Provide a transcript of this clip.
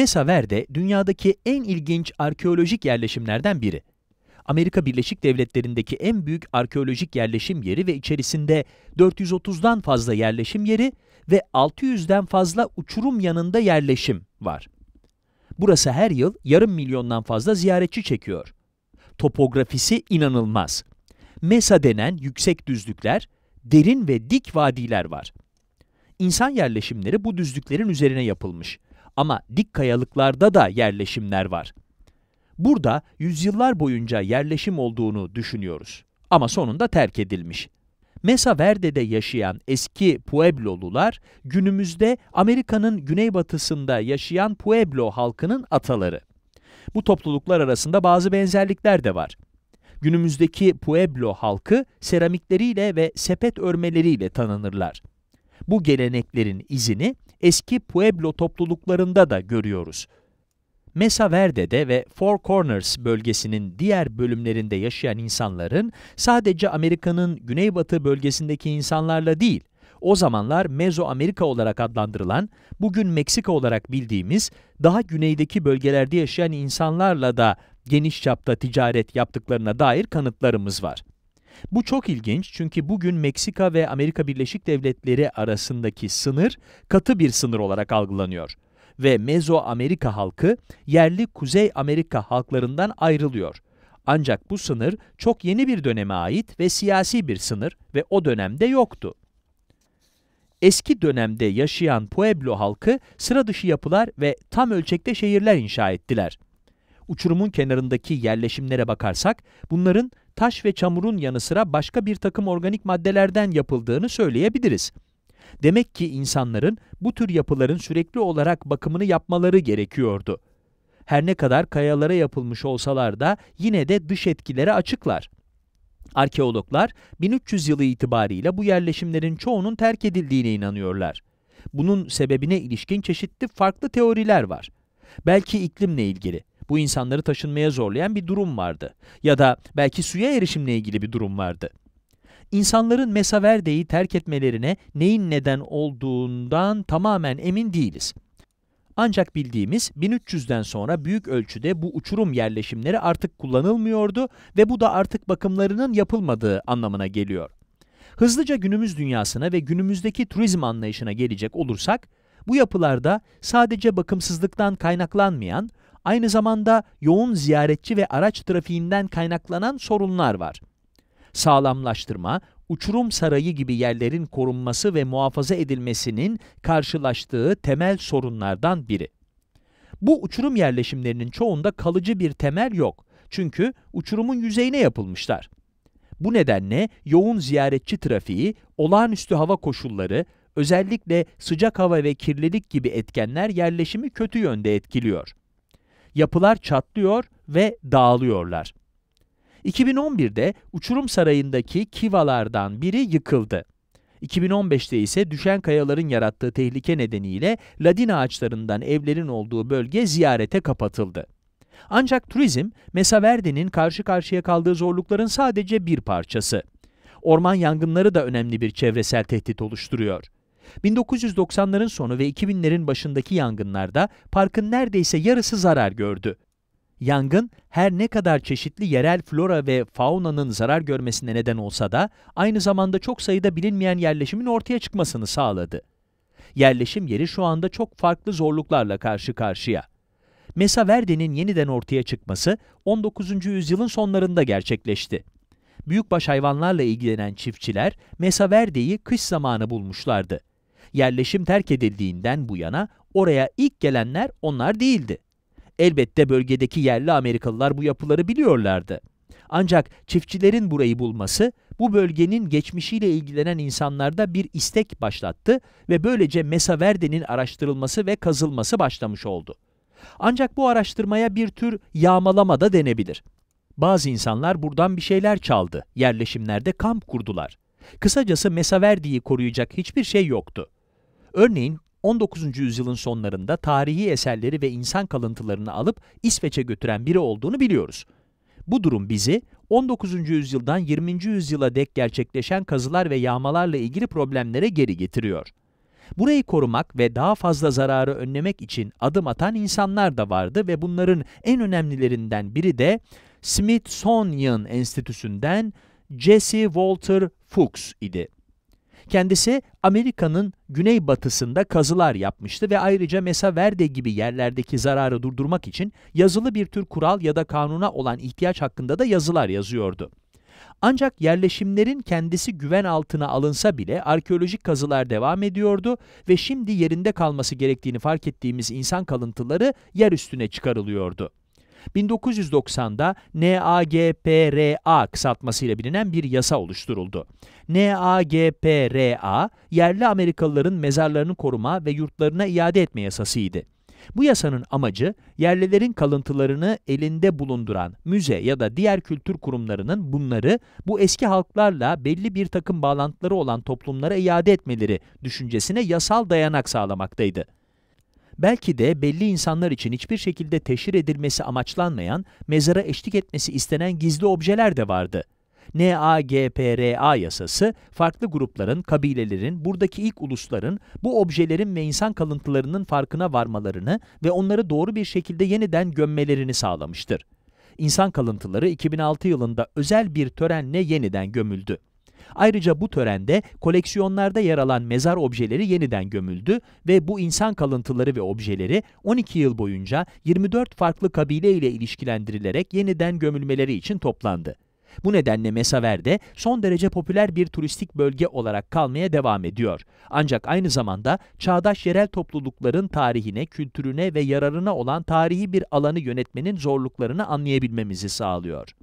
Mesa Verde, dünyadaki en ilginç arkeolojik yerleşimlerden biri. Amerika Birleşik Devletleri'ndeki en büyük arkeolojik yerleşim yeri ve içerisinde 430'dan fazla yerleşim yeri ve 600'den fazla uçurum yanında yerleşim var. Burası her yıl yarım milyondan fazla ziyaretçi çekiyor. Topografisi inanılmaz. Mesa denen yüksek düzlükler, derin ve dik vadiler var. İnsan yerleşimleri bu düzlüklerin üzerine yapılmış. Ama dik kayalıklarda da yerleşimler var. Burada yüzyıllar boyunca yerleşim olduğunu düşünüyoruz. Ama sonunda terk edilmiş. Mesa Verde'de yaşayan eski Pueblolular, günümüzde Amerika'nın güneybatısında yaşayan Pueblo halkının ataları. Bu topluluklar arasında bazı benzerlikler de var. Günümüzdeki Pueblo halkı seramikleriyle ve sepet örmeleriyle tanınırlar. Bu geleneklerin izini eski Pueblo topluluklarında da görüyoruz. Mesa Verde'de ve Four Corners bölgesinin diğer bölümlerinde yaşayan insanların sadece Amerika'nın güneybatı bölgesindeki insanlarla değil, o zamanlar Mezoamerika olarak adlandırılan, bugün Meksika olarak bildiğimiz daha güneydeki bölgelerde yaşayan insanlarla da geniş çapta ticaret yaptıklarına dair kanıtlarımız var. Bu çok ilginç çünkü bugün Meksika ve Amerika Birleşik Devletleri arasındaki sınır katı bir sınır olarak algılanıyor ve Mezoamerika halkı yerli Kuzey Amerika halklarından ayrılıyor. Ancak bu sınır çok yeni bir döneme ait ve siyasi bir sınır ve o dönemde yoktu. Eski dönemde yaşayan Pueblo halkı sıra dışı yapılar ve tam ölçekte şehirler inşa ettiler. Uçurumun kenarındaki yerleşimlere bakarsak, bunların taş ve çamurun yanı sıra başka bir takım organik maddelerden yapıldığını söyleyebiliriz. Demek ki insanların bu tür yapıların sürekli olarak bakımını yapmaları gerekiyordu. Her ne kadar kayalara yapılmış olsalar da yine de dış etkilere açıklar. Arkeologlar 1300 yılı itibariyle bu yerleşimlerin çoğunun terk edildiğine inanıyorlar. Bunun sebebine ilişkin çeşitli farklı teoriler var. Belki iklimle ilgili, bu insanları taşınmaya zorlayan bir durum vardı. Ya da belki suya erişimle ilgili bir durum vardı. İnsanların Mesa Verde'yi terk etmelerine neyin neden olduğundan tamamen emin değiliz. Ancak bildiğimiz 1300'den sonra büyük ölçüde bu uçurum yerleşimleri artık kullanılmıyordu ve bu da artık bakımlarının yapılmadığı anlamına geliyor. Hızlıca günümüz dünyasına ve günümüzdeki turizm anlayışına gelecek olursak, bu yapılarda sadece bakımsızlıktan kaynaklanmayan, aynı zamanda yoğun ziyaretçi ve araç trafiğinden kaynaklanan sorunlar var. Sağlamlaştırma, uçurum sarayı gibi yerlerin korunması ve muhafaza edilmesinin karşılaştığı temel sorunlardan biri. Bu uçurum yerleşimlerinin çoğunda kalıcı bir temel yok. Çünkü uçurumun yüzeyine yapılmışlar. Bu nedenle yoğun ziyaretçi trafiği, olağanüstü hava koşulları, özellikle sıcak hava ve kirlilik gibi etkenler yerleşimi kötü yönde etkiliyor. Yapılar çatlıyor ve dağılıyorlar. 2011'de Uçurum Sarayı'ndaki kivalardan biri yıkıldı. 2015'te ise düşen kayaların yarattığı tehlike nedeniyle ladin ağaçlarından evlerin olduğu bölge ziyarete kapatıldı. Ancak turizm, Mesa Verde'nin karşı karşıya kaldığı zorlukların sadece bir parçası. Orman yangınları da önemli bir çevresel tehdit oluşturuyor. 1990'ların sonu ve 2000'lerin başındaki yangınlarda parkın neredeyse yarısı zarar gördü. Yangın, her ne kadar çeşitli yerel flora ve faunanın zarar görmesine neden olsa da, aynı zamanda çok sayıda bilinmeyen yerleşimin ortaya çıkmasını sağladı. Yerleşim yeri şu anda çok farklı zorluklarla karşı karşıya. Mesa Verde'nin yeniden ortaya çıkması 19. yüzyılın sonlarında gerçekleşti. Büyükbaş hayvanlarla ilgilenen çiftçiler Mesa Verde'yi kış zamanı bulmuşlardı. Yerleşim terk edildiğinden bu yana oraya ilk gelenler onlar değildi. Elbette bölgedeki yerli Amerikalılar bu yapıları biliyorlardı. Ancak çiftçilerin burayı bulması, bu bölgenin geçmişiyle ilgilenen insanlarda bir istek başlattı ve böylece Mesa Verde'nin araştırılması ve kazılması başlamış oldu. Ancak bu araştırmaya bir tür yağmalama da denebilir. Bazı insanlar buradan bir şeyler çaldı, yerleşimlerde kamp kurdular. Kısacası Mesa Verde'yi koruyacak hiçbir şey yoktu. Örneğin 19. yüzyılın sonlarında tarihi eserleri ve insan kalıntılarını alıp İsveç'e götüren biri olduğunu biliyoruz. Bu durum bizi 19. yüzyıldan 20. yüzyıla dek gerçekleşen kazılar ve yağmalarla ilgili problemlere geri getiriyor. Burayı korumak ve daha fazla zararı önlemek için adım atan insanlar da vardı ve bunların en önemlilerinden biri de Smithsonian Enstitüsü'nden Jesse Walter Fuchs idi. Kendisi Amerika'nın güneybatısında kazılar yapmıştı ve ayrıca Mesa Verde gibi yerlerdeki zararı durdurmak için yazılı bir tür kural ya da kanuna olan ihtiyaç hakkında da yazılar yazıyordu. Ancak yerleşimlerin kendisi güven altına alınsa bile arkeolojik kazılar devam ediyordu ve şimdi yerinde kalması gerektiğini fark ettiğimiz insan kalıntıları yer üstüne çıkarılıyordu. 1990'da NAGPRA kısaltmasıyla bilinen bir yasa oluşturuldu. NAGPRA, yerli Amerikalıların mezarlarını koruma ve yurtlarına iade etme yasasıydı. Bu yasanın amacı, yerlilerin kalıntılarını elinde bulunduran müze ya da diğer kültür kurumlarının bunları bu eski halklarla belli bir takım bağlantıları olan toplumlara iade etmeleri düşüncesine yasal dayanak sağlamaktaydı. Belki de belli insanlar için hiçbir şekilde teşhir edilmesi amaçlanmayan, mezara eşlik etmesi istenen gizli objeler de vardı. NAGPRA yasası, farklı grupların, kabilelerin, buradaki ilk ulusların bu objelerin ve insan kalıntılarının farkına varmalarını ve onları doğru bir şekilde yeniden gömmelerini sağlamıştır. İnsan kalıntıları 2006 yılında özel bir törenle yeniden gömüldü. Ayrıca bu törende koleksiyonlarda yer alan mezar objeleri yeniden gömüldü ve bu insan kalıntıları ve objeleri 12 yıl boyunca 24 farklı kabile ile ilişkilendirilerek yeniden gömülmeleri için toplandı. Bu nedenle Mesaver'de son derece popüler bir turistik bölge olarak kalmaya devam ediyor. Ancak aynı zamanda çağdaş yerel toplulukların tarihine, kültürüne ve yararına olan tarihi bir alanı yönetmenin zorluklarını anlayabilmemizi sağlıyor.